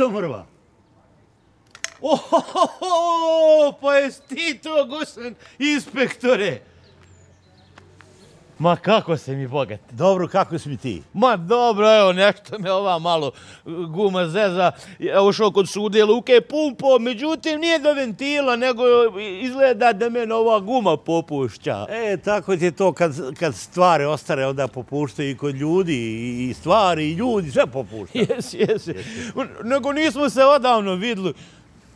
to mrva? Ohohoho, pa jesi ti to, gosan inspektore? Ma kako se mi bogat? Dobro, kako si mi ti? Ma dobro, evo, nešto me ova malo guma zeza. Ja ušao kod sude Luke pumpo, međutim nije do ventila, nego izgleda da me ova guma popušća. E, tako ti je to kad, kad stvari ostare, onda popuštaju i kod ljudi, i stvari, i ljudi, sve popuštaju. Jes, jes. Nego nismo se odavno videli.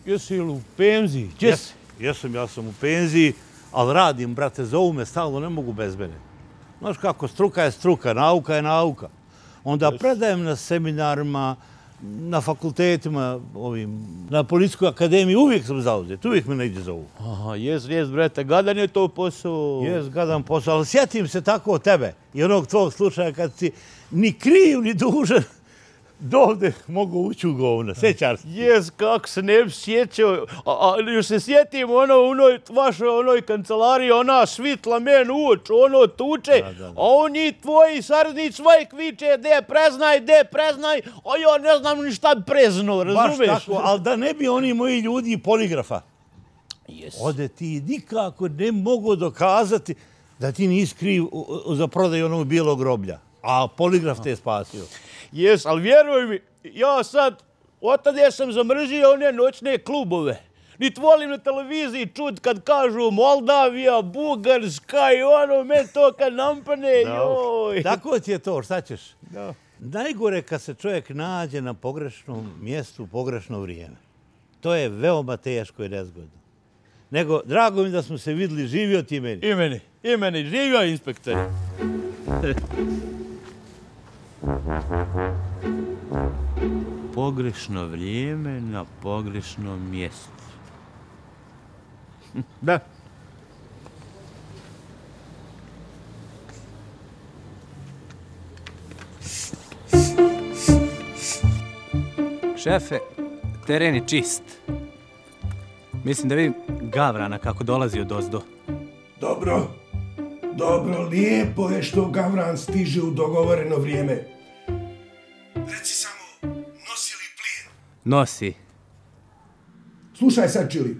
Jesi li u penziji? Jes, jesam, ja sam u penziji, ali radim, brate, zovu me stalno, ne mogu bez mene. Znaš kako, struka je struka, nauka je nauka. Onda predajem na seminarima, na fakultetima, ovim, na policijskoj akademiji, uvijek sam zauzet, uvijek me negdje zovu. Aha, jes, jes, brete, gadan je to posao. Jes, gadan posao, ali sjetim se tako od tebe i onog tvojeg slučaja kad si ni kriv, ni dužan, dovde mogu ući u govna, sjećaš se? Jes, kako se ne bi sjećao. Još se sjetim ono u onoj vašoj onoj kancelariji, ona svitla men uoč, ono tuče, da, da, da. a oni tvoji saradnici svoje kviče, de preznaj, de preznaj, a ja ne znam ni šta prezno, razumeš? Baš tako, ali da ne bi oni moji ljudi poligrafa. Jes. Ode ti nikako ne mogu dokazati da ti nisi kriv za prodaju onog bijelog groblja. A poligraf te je spasio. Jes, ali vjeruj mi, ja sad, od tada sam zamrzio one noćne klubove. Niti volim na televiziji čut kad kažu Moldavija, Bugarska i ono, me to kad nampane, joj. Tako ti je to, šta ćeš? Da. Najgore kad se čovjek nađe na pogrešnom mjestu u pogrešno vrijeme. To je veoma teško i nezgodno. Nego, drago mi da smo se videli, živio ti meni. I meni, i meni, živio inspektor. Pogrešno vrijeme na pogrešnom mjestu. Da. Šefe, teren je čist. Mislim da vidim Gavrana kako dolazi od ozdo. Dobro, dobro, lijepo je što Gavran stiže u dogovoreno vrijeme. Nosi. Slušaj sad, Čili,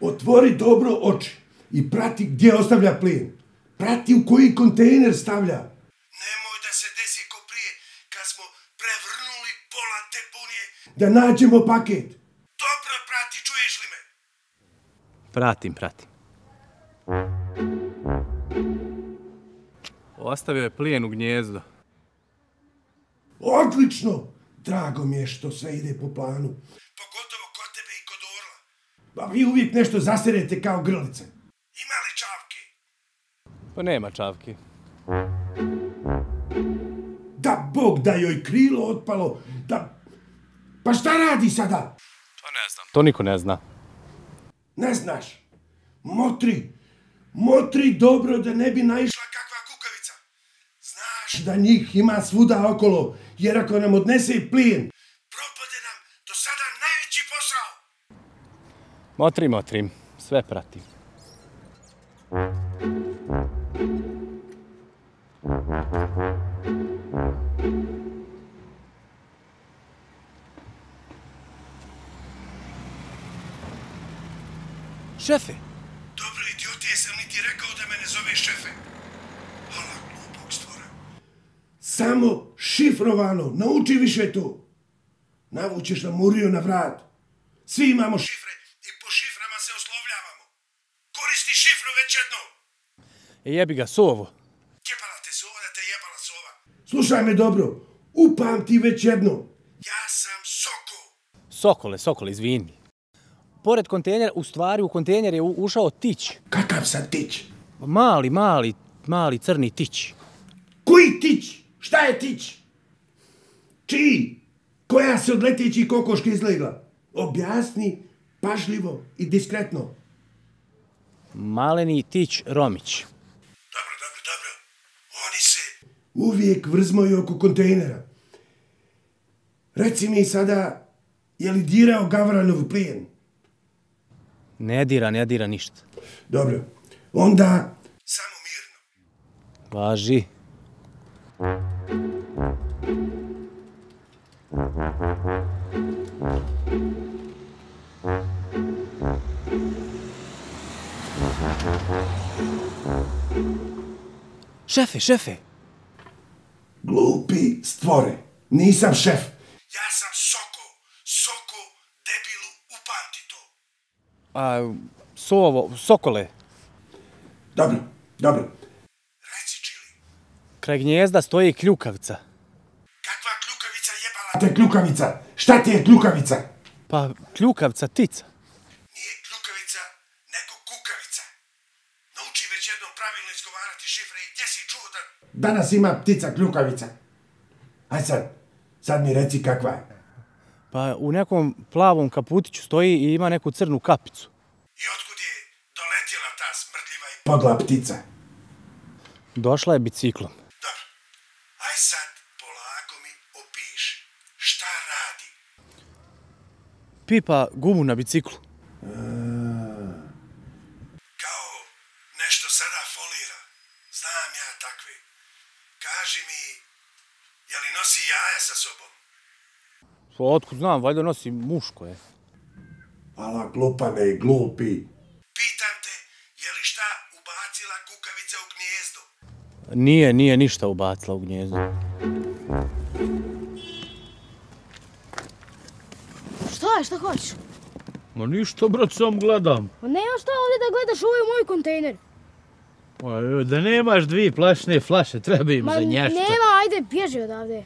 otvori dobro oči i prati gdje ostavlja plijen. Prati u koji kontejner stavlja. Nemoj da se desi ko prije, kad smo prevrnuli pola deponije, da nađemo paket. Dobro prati, čuješ li me? Pratim, pratim. Ostavio je plijen u gnjezdo. Odlično! Drago mi je što sve ide po planu. Pogotovo kod tebe i kod Orla. Pa vi uvijek nešto zaserete kao grlice. Ima li čavke? Pa nema čavki. Da Bog da joj krilo otpalo, da... Pa šta radi sada? To ne znam. To niko ne zna. Ne znaš. Motri. Motri dobro da ne bi naišla. Znaš da njih ima svuda okolo, jer ako nam odnese plijen, propade nam do sada najveći posao. Motrim, motrim. Sve pratim. Šefe, Dobro, idioti, jesam li ti rekao da me ne zoveš šefe? Hala, glupog stvora. Samo šifrovano, nauči više to. Navučeš nam Muriju na vrat. Svi imamo šifre i po šiframa se oslovljavamo. Koristi šifru već jedno. e jebi ga, sovo. Jebala te sova da te jebala sova. Slušaj me dobro, upamti već jedno. Ja sam Soko. Sokole, sokole, izvini. Pored kontejnera, u stvari u kontejner je ušao tić. Kakav sad tić? Mali, mali, mali crni tić. Koji tić? Šta je tić? Čiji? Koja se od letećih kokoške izlegla? Objasni pažljivo i diskretno. Maleni tić Romić. Dobro, dobro, dobro. Oni se uvijek vrzmaju oko kontejnera. Reci mi sada, je li dirao Gavranov plijen? Ne dira, ne dira ništa. Dobro. Onda... Samo mirno. Važi. Šefe, šefe, Glupi stvore. Nisam šef. Ja sam Soko. Soko, debilu, upamti to. a, sovo, sokole, Dobro, dobro. Kraj gnjezda stoji kljukavica. kakva kljukavica jebala te kljukavica? Šta ti je kljukavica? Pa, kljukavica, tica. Nije kljukavica, nego kukavica. Nauči već jednom pravilno izgovarati šifre i gdje si čuo da... Danas ima ptica kljukavica. Aj sad, sad mi reci kakva je. Pa u nekom plavom kaputiću stoji i ima neku crnu kapicu. I otkud je doletjela ta smrdljiva i podla ptica? Došla je biciklom. Dobro, aj sad polako mi opiši. Šta radi? Pipa gumu na biciklu. Kao nešto sada folira. Znam ja takve. Kaži mi, je li nosi jaja sa sobom? Pa otkud znam, valjda nosi muško je. Hvala glupane i glupi. Pitam te, je li šta ubacila kukavica u gnjezdo? Nije, nije ništa ubacila u gnjezdo. Je, šta hoćeš? Ma ništa, brat, sam gledam. Pa nema šta ovdje da gledaš, ovo je moj kontejner. Ma, da nemaš dvije plašne flaše, treba im Ma za nješta. nema, ajde, bježi odavde.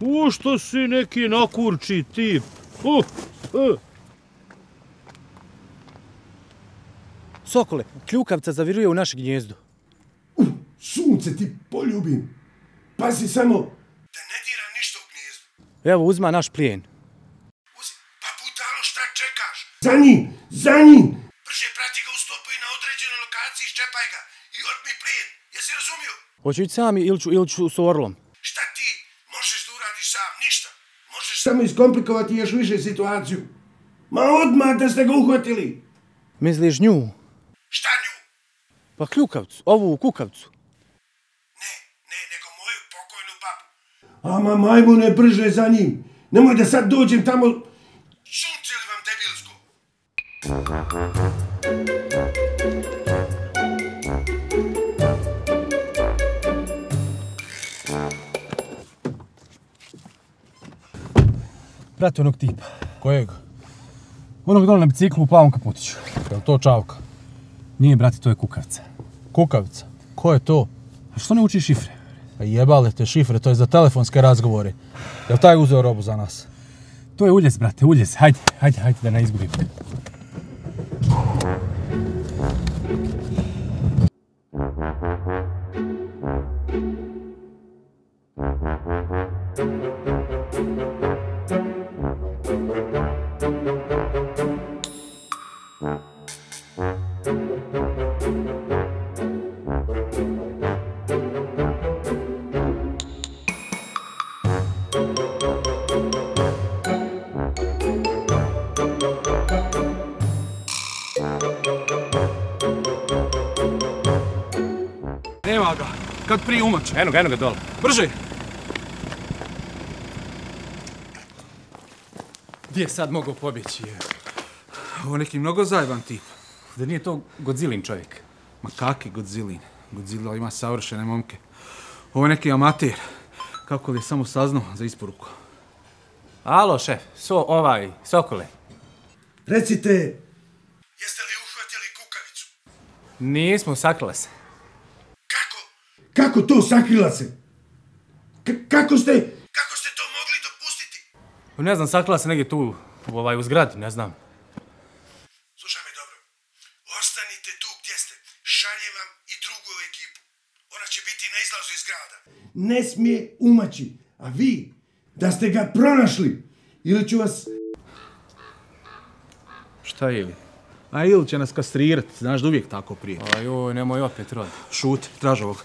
U, što si neki nakurči tip. Uh, uh. Sokole, kljukavica zaviruje u naše gnjezdo. Sunce ti poljubim. Pazi samo da ne dira ništa u gnjezdu. Evo, uzma naš plijen. Uzi, pa putalo šta čekaš? Za njim, za njim! Brže prati ga u stopu i na određenoj lokaciji ščepaj ga i otmi plijen. Jesi razumio? Hoću ići sam ili ću, ili ću s orlom? Šta ti možeš da uradiš sam? Ništa. Možeš samo iskomplikovati još više situaciju. Ma odmah da ste ga uhvatili. Misliš nju? Šta nju? Pa kljukavicu, ovu kukavcu. Ne, ne, nego moju pokojnu babu. Ama majmune brže za njim. Nemoj da sad dođem tamo... Debilsko? Prati onog tipa. Kojeg? Onog dole na biciklu u plavom kaputiću. Je to čavka? Nije, brati, to je kukavica. Kukavica? Ko je to? A što ne uči šifre? Pa jebale te šifre, to je za telefonske razgovore. Je li taj uzeo robu za nas? To je uljez, brate, uljez. Hajde, hajde, hajde da ne izgubim. Nema ga. Kad prije umače. Eno ga, eno ga dole. Brže. Gdje je sad mogao pobjeći? Ovo neki mnogo zajeban tip. Da nije to Godzillin čovjek. Ma kaki Godzillin. Godzilla ima savršene momke. Ovo je neki amater. Kako li je samo saznao za isporuku. Alo, šef, so, ovaj, Sokole. Recite, jeste li uhvatili kukavicu? Nismo, sakrila se. Kako? To sakrila se? K kako ste... Kako ste to mogli dopustiti? Ne znam, sakrila se negdje tu, u, ovaj, u zgradi, ne znam. Slušaj me dobro. Ostanite tu gdje ste. Šaljem vam i drugu ekipu. Ona će biti na izlazu iz grada. Ne smije umaći. A vi, da ste ga pronašli, ili ću vas... Šta je li? A ili će nas kastrirat, znaš da uvijek tako prije. Ajoj, nemoj opet rod. Šuti, traži ovog.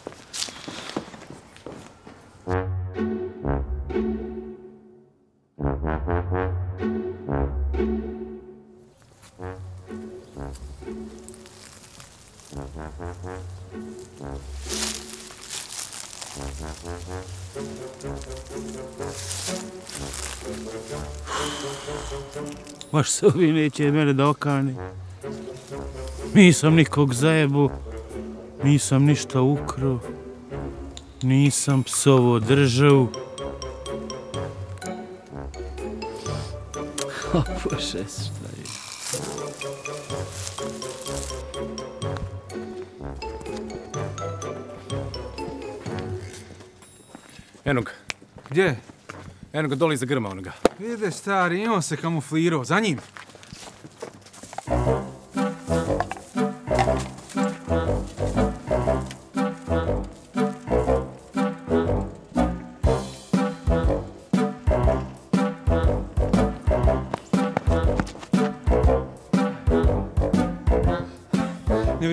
Baš se ovi neće mene da okane. Nisam nikog zajebu, nisam ništa ukro nisam psovo držao. O Bože, šta je? Eno ga. Gdje? Eno ga doli za grma onoga. Ide stari, i on se kamuflirao, za njim.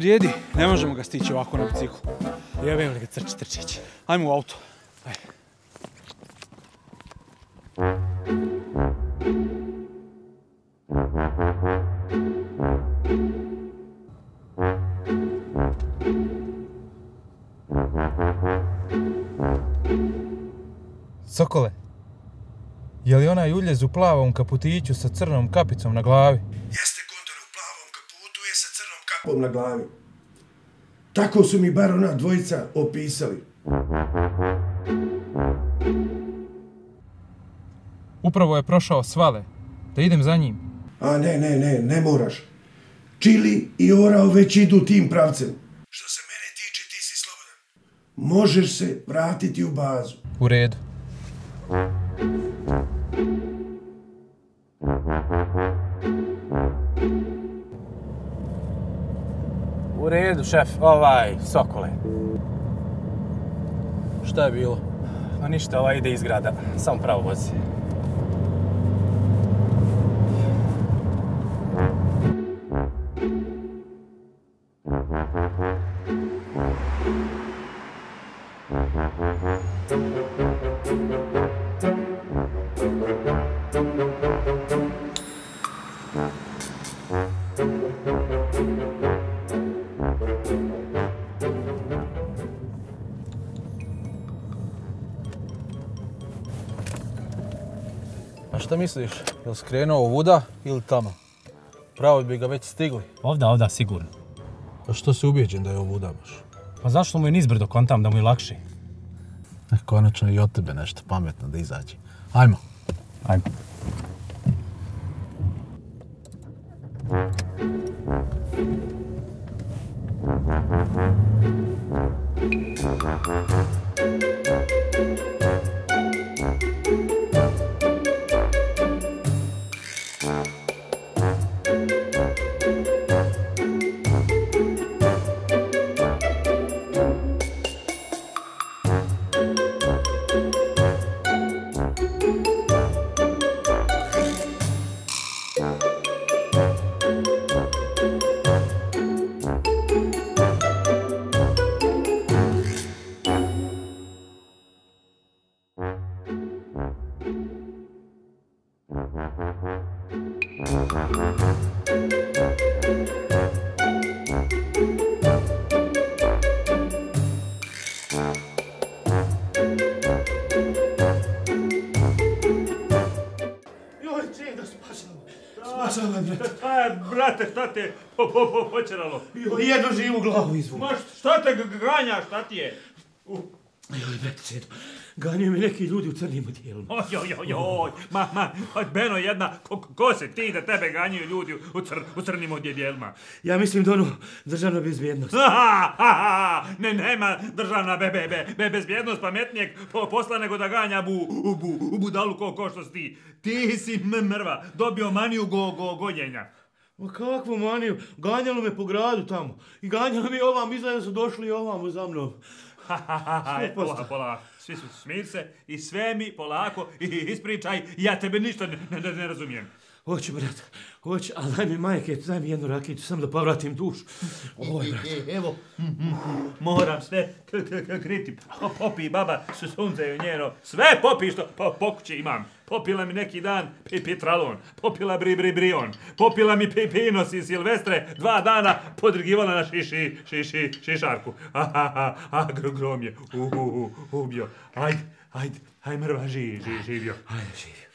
Vrijedi, ne možemo ga stići ovako na biciklu. Jebem li ga crči trčić. Ajmo u auto. Sokole, je li onaj uljez u plavom kaputiću sa crnom kapicom na glavi? Jeste kapom na glavi. Tako su mi bar ona dvojica opisali. Upravo je prošao svale. Da idem za njim. A ne, ne, ne, ne moraš. Čili i Orao već idu tim pravcem. Što se mene tiče, ti si slobodan. Možeš se vratiti u bazu. U redu. U redu, šef, ovaj, Sokole. Šta je bilo? Ma ništa, ovaj ide iz grada. Samo pravo vozi. Šta misliš? Je li skrenuo ovuda ili tamo? Pravo bi ga već stigli. Ovda, ovda, sigurno. A što si ubijeđen da je ovuda baš? Pa zašto mu je nizbrdo kontam da mu je lakše? Eh, konačno i od tebe nešto pametno da izađe. Ajmo. Ajmo. Joj, šta te po, po, po, počeralo? Joj, jednu živu glavu izvuku. Ma šta te ganja, šta ti je? Joj, brate, čedo. Ganjaju me neki ljudi u crnim odjelima. Oj, oj, oj, oj, ma, ma, oj, Beno jedna, ko, ko se ti da tebe ganjaju ljudi u, cr, u crnim odjelima? Ja mislim da ono, državna bezbjednost. Ha, ha, ha, ne, nema državna be, be, be, be, bezbjednost pametnijeg po, posla nego da ganja bu, u, bu, u budalu ko, ko što si ti. Ti si mrva, dobio maniju go, go, gonjenja. Ma kakvu maniju, ganjalo me po gradu tamo. I ganjalo mi ovam, izgleda da su došli ovamo za mnom. Ha, ha, ha, ha, Sve e, svi su smir se i sve mi polako i ispričaj, ja tebe ništa ne, ne, ne razumijem. Hoću, brat, hoću, ali daj mi majke, daj mi jednu rakitu, sam da povratim dušu. Oj, brat. E, evo, moram sve k- k- k- kriti. Po- Popi baba su sunce i njeno, sve popi što po, po kući imam. Popila mi neki dan pi pitralon, popila bri bri brion, popila mi pi pinos i silvestre, dva dana podrigivala na šiši, šiši, šišarku. Ha, ha, ha, ha, gr grom je, u, u, u, ubio. Ajde, ajde, ajde, mrva, živi, živi, živio. Ajde, živio.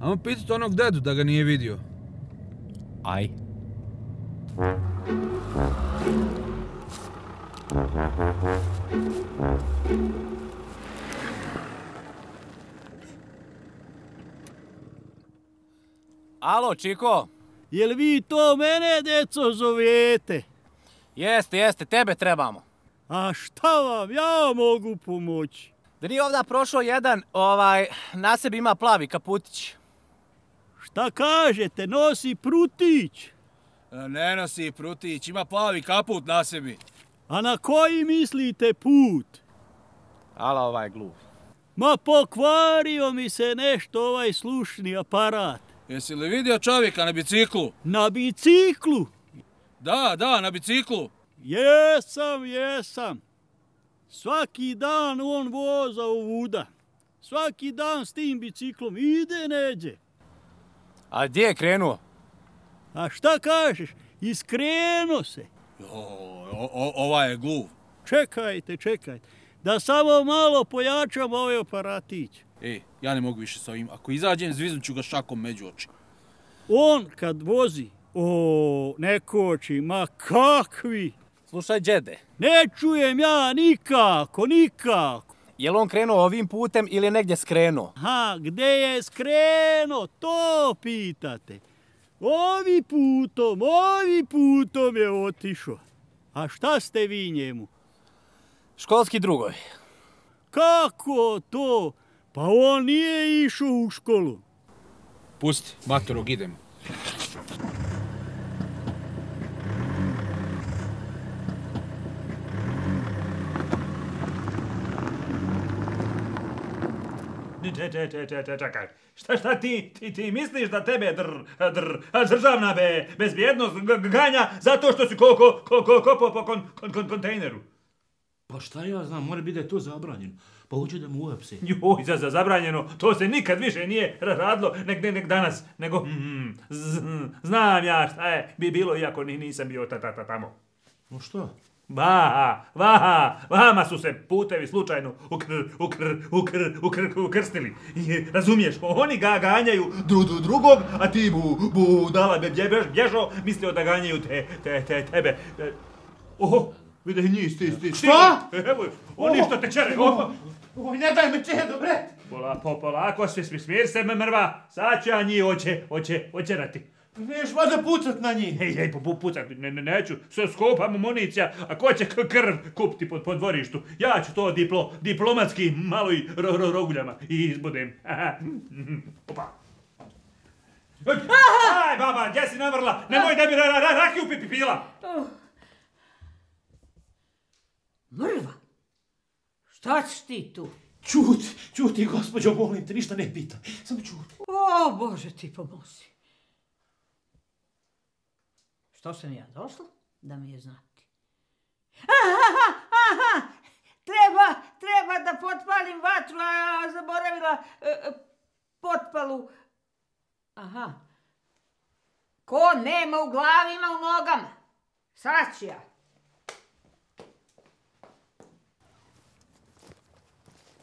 Amo pitat onog dedu da ga nije vidio. Aj. Alo, Čiko? Jel vi to mene, deco, zovete? Jeste, jeste, tebe trebamo. A šta vam ja mogu pomoći? Da nije ovdje prošao jedan, ovaj, na sebi ima plavi kaputić. Šta kažete, nosi prutić? E, Ne nosi prutić, ima plavi kaput na sebi. A na koji mislite put? Ala ovaj glup. Ma pokvario mi se nešto ovaj slušni aparat. Jesi li vidio čovjeka na biciklu? Na biciklu? Da, da, na biciklu. Jesam, jesam. Svaki dan on voza ovuda. Svaki dan s tim biciklom ide neđe. A gdje je krenuo? A šta kažeš? Iskreno se. O, o, o, ova je glup. Čekajte, čekajte. Da samo malo pojačam ovaj aparatić. Ej, ja ne mogu više s ovim. Ako izađem, zviznut ću ga šakom među oči. On kad vozi, o, ne koči, ma kakvi. Slušaj, džede. Ne čujem ja nikako, nikako. Je li on krenuo ovim putem ili je negdje skrenuo? Ha, gde je skreno, to pitate. Ovi putom, ovi putom je otišao. A šta ste vi njemu? Školski drugoj. Kako to? Pa on nije išao u školu. Pusti, matorog, idemo. Če, če, če, če, če, čekaj. Šta, šta ti, ti, ti misliš da tebe dr, dr, državna be, bezbjednost ganja zato što si ko, ko, ko, ko, kopao po kon, kon, kon, kontejneru? Pa šta ja znam, mora biti da je to zabranjeno. Pa hoće da mu uhapse. Joj, za, za zabranjeno, to se nikad više nije ra- radilo nek, nek, nek danas, nego, mm, z, znam ja šta je bi bilo iako ni, nisam bio ta, ta, ta, tamo. No šta? Va, va, vama su se putevi slučajno ukr, ukr, ukr, ukr, ukrstili. I, razumiješ, oni ga ganjaju dru, dru, drugog, a ti bu, bu, dala be bježo, bježo, mislio da ganjaju te, te, te, tebe. E, Oho, vide njih, sti, sti, sti. Šta? Evo, oni što te čere, opa. Oj, ne daj me čedo, bre! Pola, po, polako, svi, svi, smir se, mrva, sad ću ja njih oće, oće, oćerati. Neš vada pucat na njih. Hej, hej, pu, pucat, ne, ne, neću, sve skopamo municija, a ko će krv kupiti po, po dvorištu? Ja ću to diplo, diplomatski malo i ro, ro, roguljama i izbudem. Opa. Aj, baba, gdje si namrla? Nemoj da bi ra, ra, ra, rakiju pipi pila. Mrva? Šta ćeš ti tu? Čuti, čuti, gospođo, molim te, ništa ne pita. Samo čuti. O, Bože ti pomozi. Što sam ja došla? Da mi je znati. Aha, aha, treba, treba da potpalim vatru, a ja zaboravila e, e, potpalu. Aha. Ko nema u glavi, ima u nogama. Sad ću ja.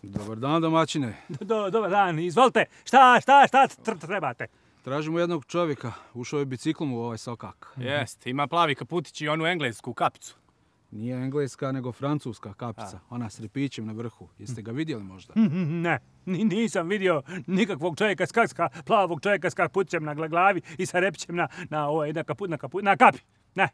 Dobar dan, domaćine. Do, dobar dan, izvolite, šta, šta, šta tr- trebate? Tražimo jednog čovjeka. Ušao je biciklom u ovaj sokak. Jest, ima plavi kaputić i onu englesku kapicu. Nije engleska, nego francuska kapica. Ona s repićem na vrhu. Jeste ga vidjeli možda? Ne, ni, nisam vidio nikakvog čovjeka s kaska, plavog čovjeka s kapućem na gla- glavi i sa repićem na, na, ovaj, na, kapu, na, kapu, na kapi. Ne,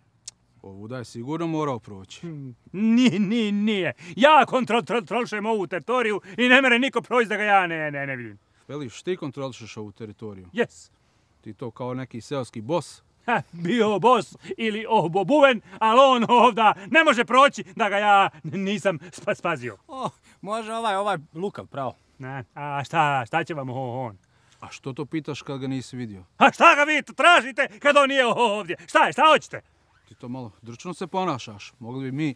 Ovuda je sigurno morao proći. ni, ni, nije. Ja kontrol, trol, trolšem ovu teritoriju i ne mere niko proći da ga ja ne, ne, ne vidim. Veliš, ti kontrolišeš ovu teritoriju. Yes. Ti to kao neki seoski bos. Ha, bio bos ili obobuven, ali on ovda ne može proći da ga ja nisam spa, spazio. O, može ovaj, ovaj lukav, pravo. Ne, a šta, šta će vam on? A što to pitaš kad ga nisi vidio? A šta ga vi tražite kad on nije ovdje? Šta je, šta hoćete? Ti ti to malo drčno se ponašaš. Mogli bi mi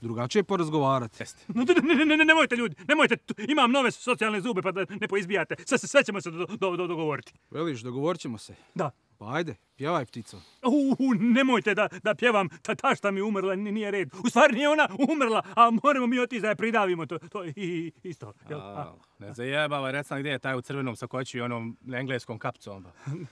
drugačije porazgovarati. Jeste. No, ne, ne, ne, ne, nemojte ljudi, nemojte, imam nove socijalne zube pa da ne poizbijate. Sve, sve ćemo se do, do, do, dogovoriti. Veliš, dogovorit ćemo se. Da. Pa ajde, pjevaj ptico. U, u, nemojte da, da pjevam, ta tašta mi umrla, ni- nije red. U stvari nije ona umrla, a moramo mi otići da je pridavimo, to, to je i- i- isto. Jel? A, Ne zajebavaj, rec nam gdje je taj u crvenom sakoću i onom engleskom kapcom.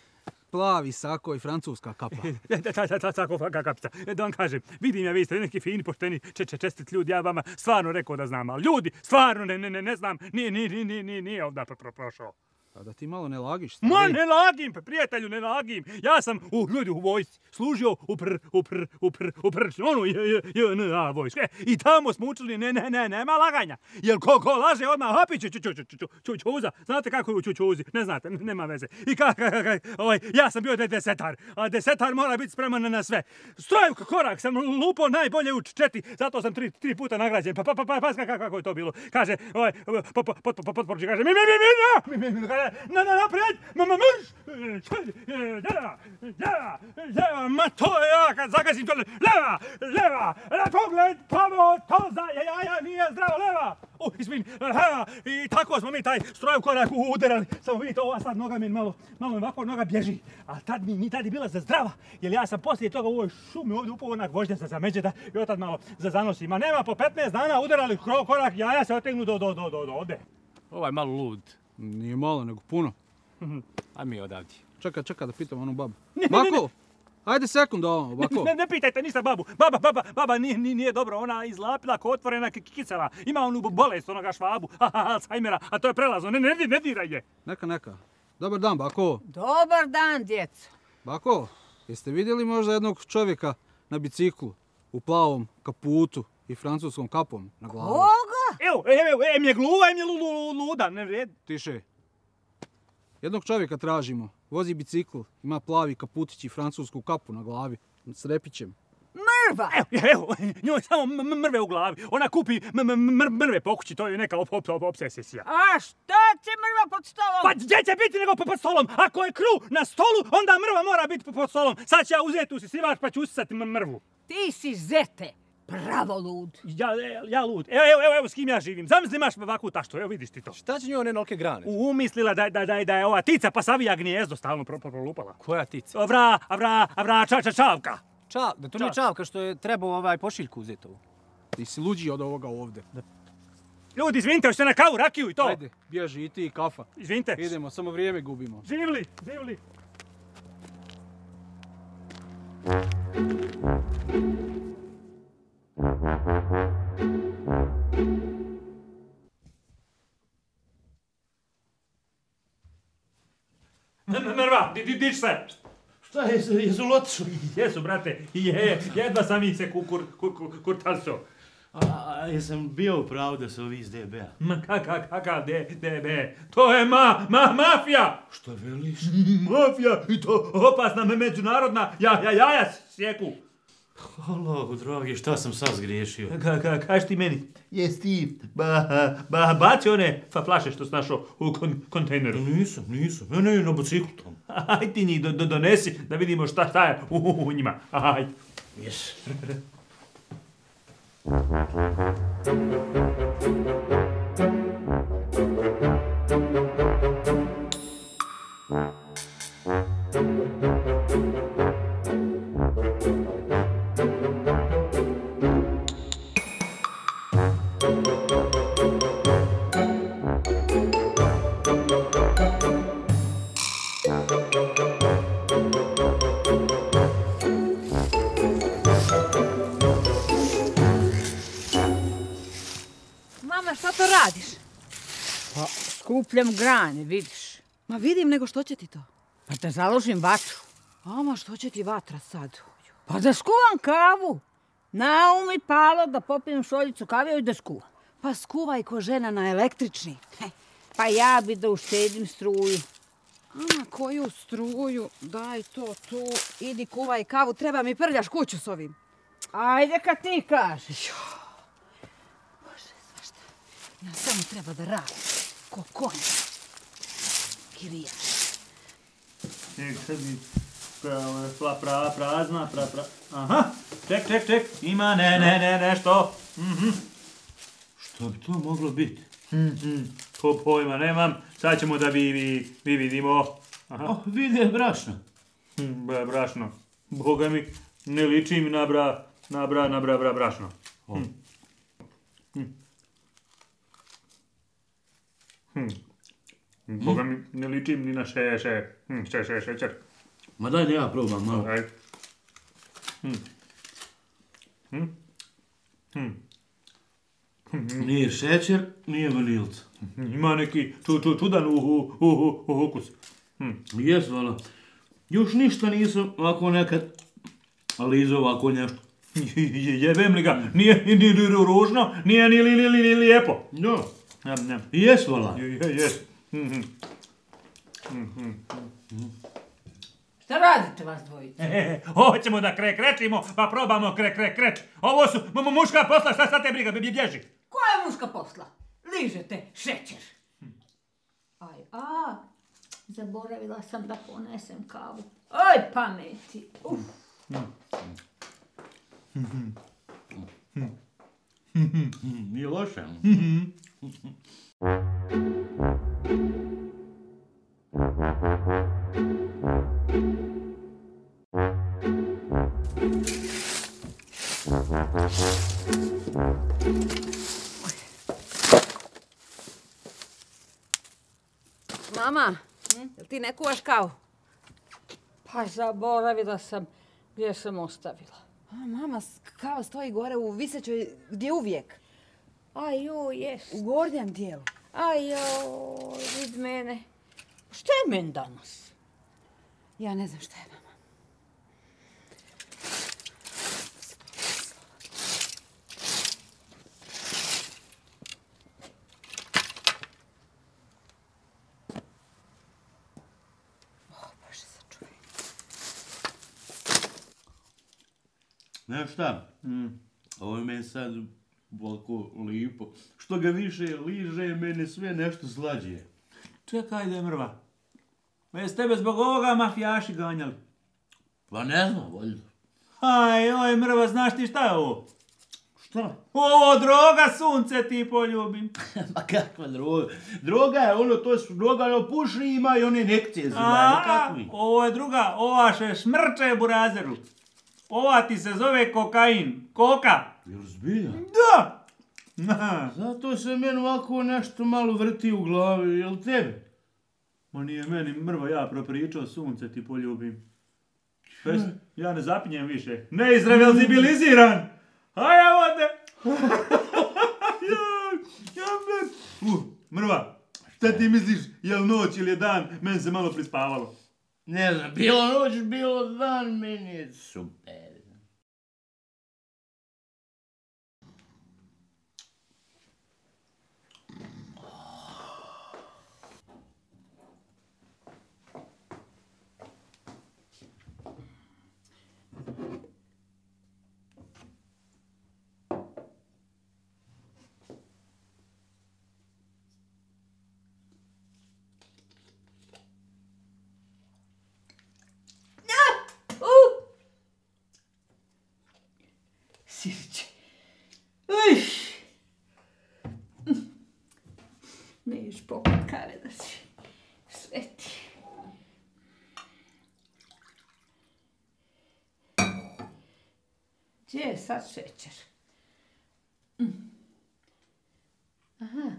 Plavi sako i francuska kapa. Da, da, da, da, tako kapica. E, Da vam kažem, vidim ja, vi ste neki fini, pošteni, če, če, čestit ljudi, ja vama stvarno rekao da znam, ali ljudi, stvarno ne, ne, ne, ne znam, nije, nije, nije, nije, nije, nije ovdje pro, pro, prošao. A da ti malo ne lagiš. Ma stari. ne lagim, pa prijatelju, ne lagim. Ja sam u ljudi u vojsci služio u pr, u pr, u pr, u pr, onu j, j, j, a, vojsku. E, I tamo smo učili, ne, ne, ne, nema laganja. Jer ko, ko laže odmah, hopi, ču, ču, ču, ču, ču, ču, čuza. Znate kako je u čučuzi? Ne znate, nema veze. I ka, ka, ka, ovaj, ja sam bio de desetar, a desetar mora biti spreman na, sve. Strojev korak sam lupo najbolje u četi, zato sam tri, tri puta nagrađen. Pa, pa, pa, pa, pa, kako, je to bilo? Kaže, ovaj, po, po, po, po, kaže, mi, mi, mi, mi, mi, mi, mi, mi, kaže, na, na, naprijed, ma, ma, mrš, e, leva, leva, leva, ma, to je ja, kad zagazim to, leva, leva, na pogled, pravo, to za, ja, ja, ja, nije zdravo, leva, u, izvin, leva, i tako smo mi taj stroj u korak u- udarali, samo vidite, ova sad noga mi malo, malo ovako noga bježi, a tad mi, ni tad je bila za zdrava, jer ja sam poslije toga u ovoj šumi ovdje upao onak vožnjaca za međeda i otad malo za zanosi, ma nema po 15 dana udarali kro- korak, jaja se otegnu do, do, do, do, do ovde. Ovaj malo lud. Nije malo, nego puno. A mi odavdje. Čekaj, čekaj da pitam onu babu. Ne, ne, ne, Bako, ajde sekund ovamo, bako. Ne, ne pitajte ništa babu. Baba, baba, baba nije, nije, nije dobro. Ona je izlapila ko otvorena ki- kicala. Ima onu bolest onoga švabu, Alzheimera, a to je prelazno. Ne, ne, ne, ne diraj je. Neka, neka. Dobar dan, bako. Dobar dan, djeco. Bako, jeste vidjeli možda jednog čovjeka na biciklu u plavom kaputu i francuskom kapom na glavi? Koga? Evo, evo, em je gluva, em je lu, lu, luda. Ne red. Tiše. Jednog čovjeka tražimo. Vozi bicikl, ima plavi kaputić i francusku kapu na glavi. S repićem. Mrva! Evo, evo, njoj samo mrve u glavi. Ona kupi mrve po kući, to je neka op, op, op, obsesija. A šta će mrva pod stolom? Pa gdje će biti nego pod stolom? Ako je kru na stolu, onda mrva mora biti pod stolom. Sad ću ja uzeti u sisivač pa ću usisati mrvu. Ti si zete. Pravo lud. Ja, e, ja lud. Evo, evo, evo, evo s kim ja živim. Zamisli imaš ovakvu taštu, evo vidiš ti to. Šta će njoj one nolke grane? Umislila da, da, da, da je ova tica pa savija gnijezdo stalno pro, pro, prolupala. Koja tica? Vra, a vra, a vra, ča, ča, čavka. Ča, da to nije čavka što je trebao ovaj pošiljku uzeti ovu. Ti si luđi od ovoga ovdje. Ljudi, izvinite, hoćete na kavu, rakiju i to. Ajde, bježi i ti i kafa. Izvinite. Idemo, samo vrijeme gubimo. Živli, živli. M- m- Mrva, di, di, diš se. Šta je, jesu lotišu? Jesu, brate, je, jedva sam ih se kur, kur, kur, kurtalso. A, a jesam bio u pravu da su ovi iz DB-a? Ma kakav, kakav de, DB, to je ma, ma, mafija! Što veliš? Mafija, i to opasna me- međunarodna, ja, ja, jaja sjeku. Allahu, dragi, šta sam sad zgriješio? Ka, ka, kaži ti meni, jes ti ba, ba, baci one fa flaše što si našao u kon, kontejneru? Nisam, nisam, ja ne na biciklu tamo. Aj ti njih do, do, donesi da vidimo šta, šta je u, u, u njima. Aj. Jes. Mama, skupljam grane, vidiš. Ma vidim, nego što će ti to? Pa da založim vatru. Ama, što će ti vatra sad? Pa da skuvam kavu. Na umi palo da popijem šoljicu kave i da skuvam. Pa skuvaj ko žena na električni. He, Pa ja bi da uštedim struju. Ama, koju struju? Daj to tu, idi kuvaj kavu, treba mi prljaš kuću s ovim. Ajde kad ti kažeš. Ja samo treba da radim. Ko konj. Kirijaš. Nek sad mi pra, pra, pra, prazna, pra, pra, aha, ček, ček, ček, ima, ne, ne, ne, nešto, mhm. Što bi to moglo biti? Mhm, po pojma nemam, sad ćemo da vi, vi, vi vidimo. Aha. Oh, vide brašno. Hm, Bra, brašno. Boga mi, ne liči mi na bra, na bra, na bra, bra, brašno. Hm. Hm. Hm. Boga mi, ne liči mi ni na še, še, hm, še, še, šećer. Ma daj da ja probam malo. Ajde. Hm. Hm. Hm. Hm. Nije šećer, nije vanilca. Ima neki ču, ču, čudan u, u, u, u, u ukus. Hm. Jes, vala. Još ništa nisam ovako nekad lizo ovako nešto. Jebem li ga, nije ni, ni, ni ružno, nije ni li, li, li, li lijepo. No. Njam, njam. Jes, vala. Je, je, jes. Mhm. Mhm. Šta radite vas dvojice? E, hoćemo da kre, krećimo, pa probamo kre, kre, kreć. Ovo su mu- mu- muška posla, šta sad te briga, bje- bježi. Koja je muška posla? Ližete šećer. Aj, a, zaboravila sam da ponesem kavu. Aj, pameti. Uf. Nije loše. Mama, jel ti ne kuvaš kavu? Pa zaboravila sam gdje sam ostavila. A, mama, kava stoji gore u visećoj, gdje uvijek. Aj, jo, jest. U gornjem dijelu. Aj, jo, vid mene. Šta je men danas? Ja ne znam šta je mama. Znaš šta? Ovo je meni sad ovako lipo. Što ga više liže, mene sve nešto slađe. Čekaj da je mrva. Ma jes tebe zbog ovoga mafijaši ganjali? Pa ne znam, valjda. Aj, oj mrva, znaš ti šta je ovo? Šta? Ovo droga, sunce ti poljubim. Ma kakva droga? Droga je ono, to je droga, ono puši ima i one injekcije za A, kakvi? ovo je druga, ova še šmrče burazeru. Ova ti se zove kokain. Koka. Jel zbija? Da. Na. Zato se meni ovako nešto malo vrti u glavi, jel tebe? Ma nije meni mrva, ja propričao sunce ti poljubim. Pes, ja ne zapinjem više. Ne izrevelzibiliziran. Aj, ja vode. ja, ja me... Uh, mrva, šta ti misliš, je li noć ili je dan? Meni se malo prispavalo. Ne znam, bilo noć, bilo dan, meni je super. Neš poput kave da si sveti. Gdje je sad šećer? Mm. Aha.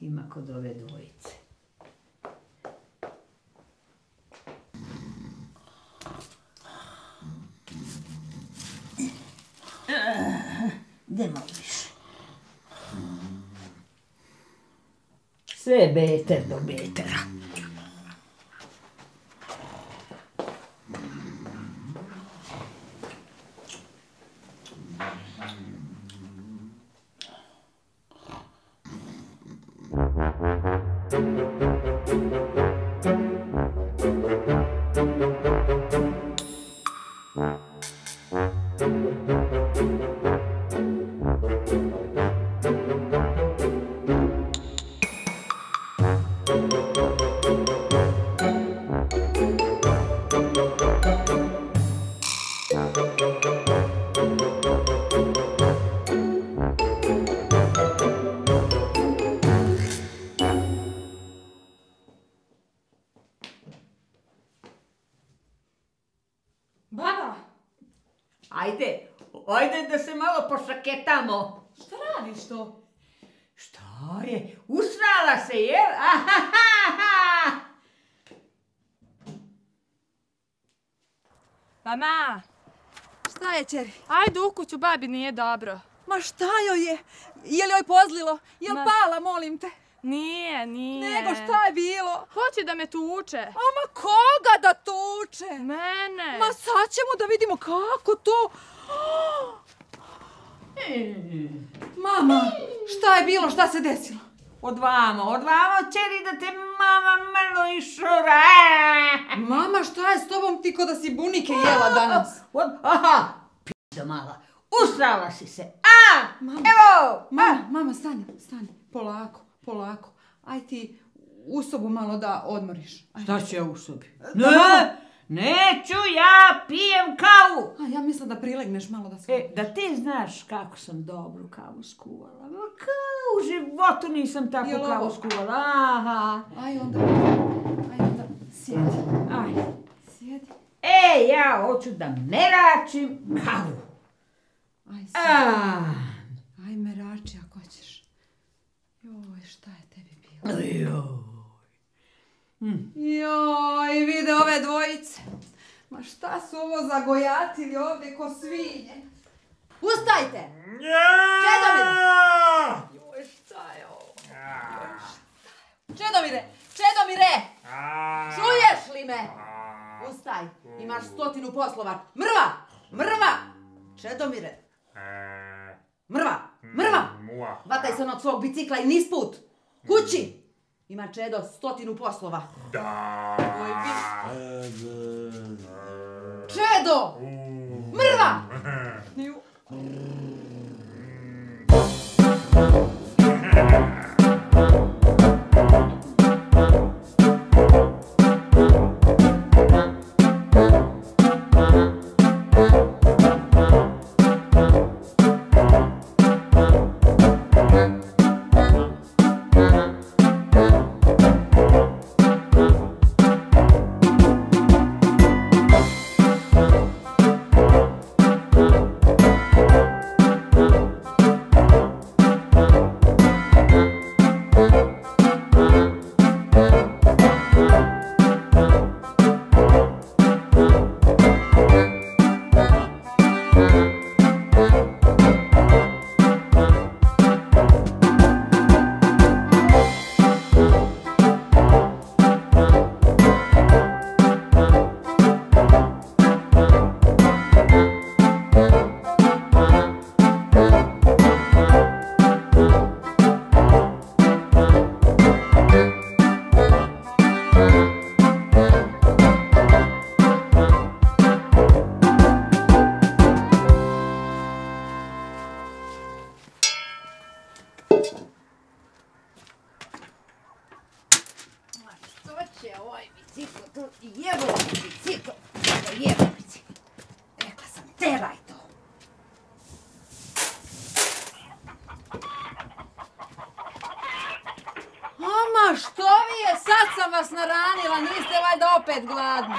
Ima kod ove Je beter do betera. Malo pošaketamo. Šta radiš to? Šta je? Usrala se, jel? Ahahaha! Mama, Šta je, čeri? ajde u kuću, babi nije dobro. Ma šta joj je? Je li joj pozlilo? Je li Ma- pala, molim te? Nije, nije. Nego šta je bilo? Hoće da me tuče. Ama koga da tuče? Mene. Ma sad ćemo da vidimo kako to... Mama, šta je bilo? Šta se desilo? Od vama, od vama, čeri da te mama malo išura. Mama, šta je s tobom ti ko da si bunike jela danas? Od, aha, pizda mala. Usrala si se. A, evo. Mama, mama, stani, stani. Polako, polako. Aj ti u sobu malo da odmoriš. Šta će ja u sobi? Ne, mama. Neću, ja pijem kavu. A ja mislim da prilegneš malo da se... E, da ti znaš kako sam dobru kavu skuvala. Ma kao u životu nisam tako Jel kavu skuvala. Aha. Aj onda, aj onda, sjedi. Aj. Sjedi. E, ja hoću da meračim kavu. Aj, A. Aj, merači ako hoćeš. Joj, šta je tebi bilo? Joj. Joj, vide ove dvojice. Ma šta su ovo za gojatili ovdje ko svinje? Ustajte! Čedomire! Joj, šta je ovo? Čedomire! Čedomire! Čuješ li me? Ustaj, imaš stotinu poslova. Mrva! Mrva! Čedomire! Mrva! Mrva! Vataj se onog svog bicikla i nisput! Kući! Ima Čedo stotinu poslova. Da. Čedo! Mrva! Ju. Što vi je? Sad sam vas naranila, niste valjda opet gladni.